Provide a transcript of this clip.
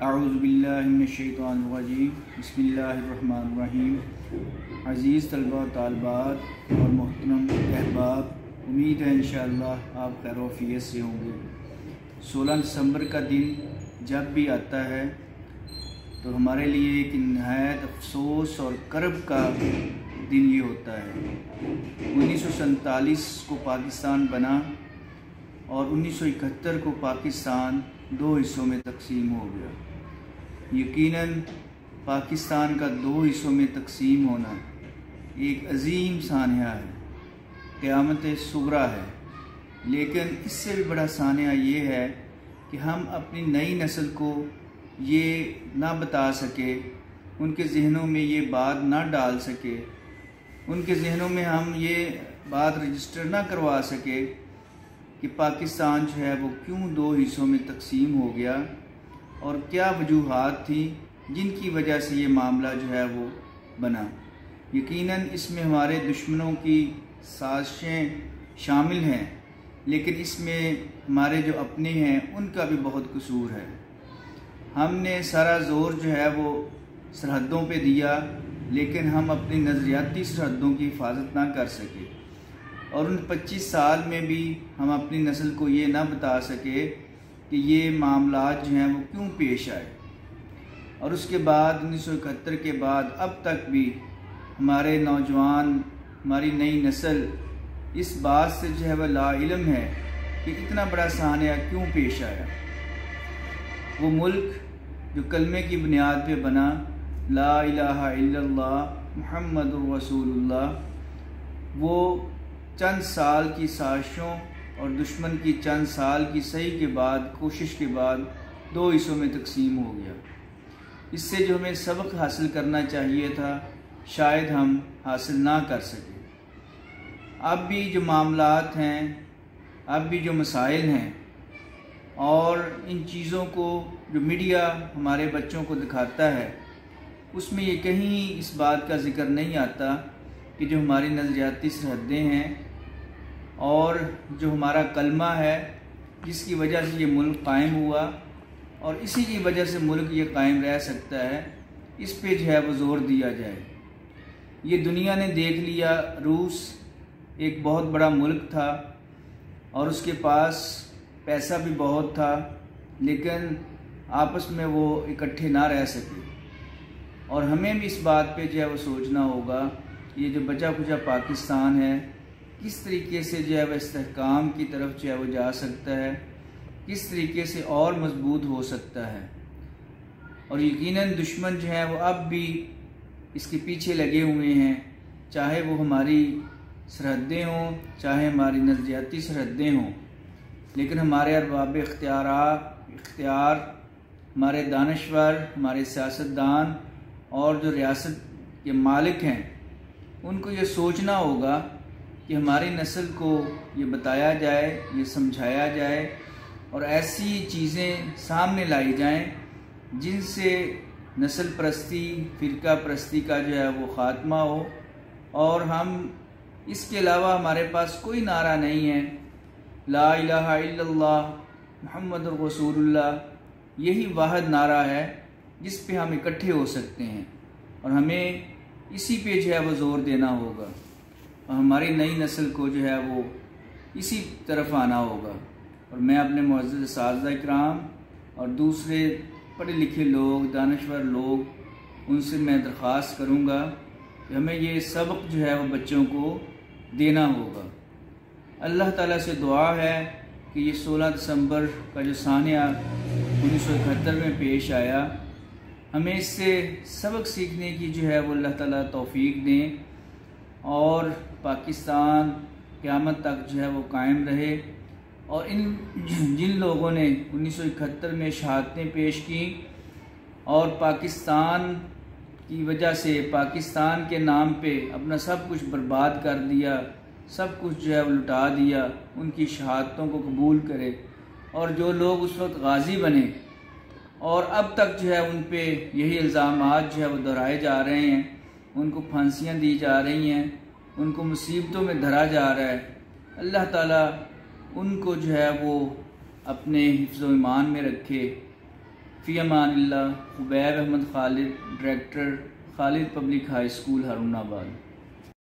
आउज़बिल्लिनशैतवानरजीम बसमीम अज़ीज़ तलबा तलबात और मोहतरम अहबाब उम्मीद है इन आप खैरोफियत से होंगे। 16 दिसंबर का दिन जब भी आता है तो हमारे लिए एक नहायत अफसोस और करब का दिन ये होता है। उन्नीस को पाकिस्तान बना। और 1971 को पाकिस्तान दो हिस्सों में तकसीम हो गया। यकीनन, पाकिस्तान का दो हिस्सों में तकसीम होना एक अजीम सानिया है। क़्यामत सुगरा है। लेकिन इससे भी बड़ा सानिया ये है कि हम अपनी नई नस्ल को ये ना बता सके, उनके जहनों में ये बात ना डाल सके, उनके जहनों में हम ये बात रजिस्टर ना करवा सके कि पाकिस्तान जो है वो क्यों दो हिस्सों में तकसीम हो गया और क्या वजूहत थी जिनकी वजह से ये मामला जो है वो बना। यकीनन इसमें हमारे दुश्मनों की साजिशें शामिल हैं, लेकिन इसमें हमारे जो अपने हैं, उनका भी बहुत कसूर है। हमने सारा ज़ोर जो है वो सरहदों पे दिया, लेकिन हम अपनी नज़रियाती सरहदों की हिफाजत ना कर सके। और उन 25 साल में भी हम अपनी नस्ल को ये ना बता सके कि ये मामला जो हैं वो क्यों पेश आए। और उसके बाद, उन्नीस सौ इकहत्तर के बाद, अब तक भी हमारे नौजवान, हमारी नई नस्ल इस बात से जो है वह लाइलम है कि इतना बड़ा सहानिया क्यों पेश आया। वो मुल्क जो कलमे की बुनियाद पे बना, ला इलाहा इल्लल्लाह वो चंद साल की साजिशों और दुश्मन की चंद साल की सही के बाद, कोशिश के बाद दो हिस्सों में तकसीम हो गया। इससे जो हमें सबक हासिल करना चाहिए था, शायद हम हासिल ना कर सके। अब भी जो मामलात हैं, अब भी जो मसाइल हैं, और इन चीज़ों को जो मीडिया हमारे बच्चों को दिखाता है, उसमें ये कहीं इस बात का ज़िक्र नहीं आता कि जो हमारी नज़रियाती सरहदें हैं और जो हमारा कलमा है, जिसकी वजह से ये मुल्क कायम हुआ और इसी की वजह से मुल्क ये कायम रह सकता है, इस पे जो है वो ज़ोर दिया जाए। ये दुनिया ने देख लिया, रूस एक बहुत बड़ा मुल्क था और उसके पास पैसा भी बहुत था, लेकिन आपस में वो इकट्ठे ना रह सके। और हमें भी इस बात पे जो है वो सोचना होगा ये जो बचा खुचा पाकिस्तान है, किस तरीके से जो है वह इसकाम की तरफ़ जो है वो जा सकता है? किस तरीके से और मज़बूत हो सकता है? और यकीनन दुश्मन जो है वो अब भी इसके पीछे लगे हुए हैं, चाहे वो हमारी सरहदें हों, चाहे हमारी नज़रियाती सरहदें हों। लेकिन हमारे अरबाब इख्तियार इख्तियार, हमारे दानश्वर, हमारे सियासतदान और जो रियासत के मालिक हैं उनको ये सोचना होगा कि हमारी नस्ल को ये बताया जाए, ये समझाया जाए और ऐसी चीज़ें सामने लाई जाएँ जिनसे नस्ल परस्ती, फ़िरका परस्ती का जो है वो ख़ात्मा हो। और हम इसके अलावा हमारे पास कोई नारा नहीं है। ला इल्लल्लाह मोहम्मद रसूलुल्लाह, यही वाहद नारा है जिस पे हम इकट्ठे हो सकते हैं। और हमें इसी पे जो है वो ज़ोर देना होगा। और हमारी नई नस्ल को जो है वो इसी तरफ़ आना होगा। और मैं अपने मज़द साजा कराम और दूसरे पढ़े लिखे लोग, दानश्वर लोग, उनसे मैं दरख्वास्त करूँगा कि हमें ये सबक जो है वो बच्चों को देना होगा। अल्लाह ताला से दुआ है कि ये 16 दिसंबर का जो सानिया उन्नीस सौ इकहत्तर में पेश आया हमें इससे सबक सीखने की जो है वो अल्लाह ताला तौफीक दें और पाकिस्तान क़्यामत तक जो है वो कायम रहे। और इन जिन लोगों ने 1971 में शहादतें पेश की और पाकिस्तान की वजह से पाकिस्तान के नाम पे अपना सब कुछ बर्बाद कर दिया, सब कुछ जो है लुटा दिया, उनकी शहादतों को कबूल करे। और जो लोग उस वक्त गाजी बने और अब तक जो है उन पर यही इल्ज़ाम जो है वो दोहराए जा रहे हैं। उनको फांसियाँ दी जा रही हैं, उनको मुसीबतों में धरा जा रहा है। अल्लाह ताला उनको जो है वो अपने हिफ्ज़ ईमान में रखे। फ़ी अमान Ahmad Khalid, director Khalid public high school Harunabad